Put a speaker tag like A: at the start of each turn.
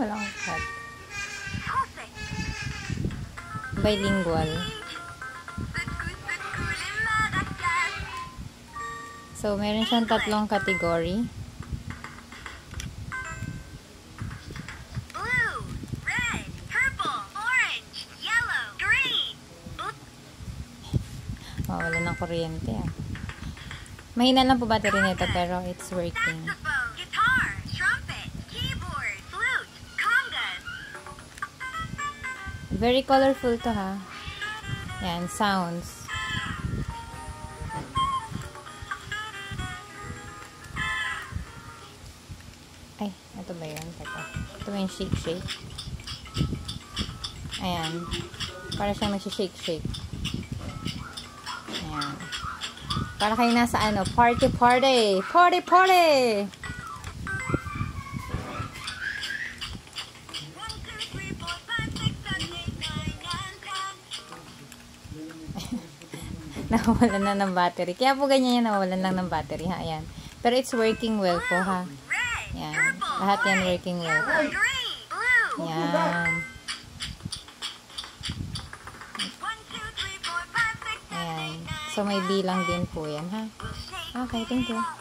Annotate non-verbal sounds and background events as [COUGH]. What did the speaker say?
A: Walang cut. Bilingual. So, meron siyang tatlong category. Oh, wala ng kuryente ah. Mahina lang po battery nito pero it's working. Very colorful to ha. Yan, sounds. Ay, ito ba yun? Teka. Ito yung shake shake? Ayan. Para siyang nag-shake shake. Ayan. Para kayo nasa ano, party party! [LAUGHS] nawawalan na ng battery. Kaya po ganyan yan, nawawalan lang ng battery, ha? Ayan. Pero it's working well po, ha?
B: Red,
A: Yan.
B: purple,
A: Lahat yan working well.
B: seven,
A: Ayan.
B: nine,
A: So, may bilang din po yan, ha? Okay, thank you.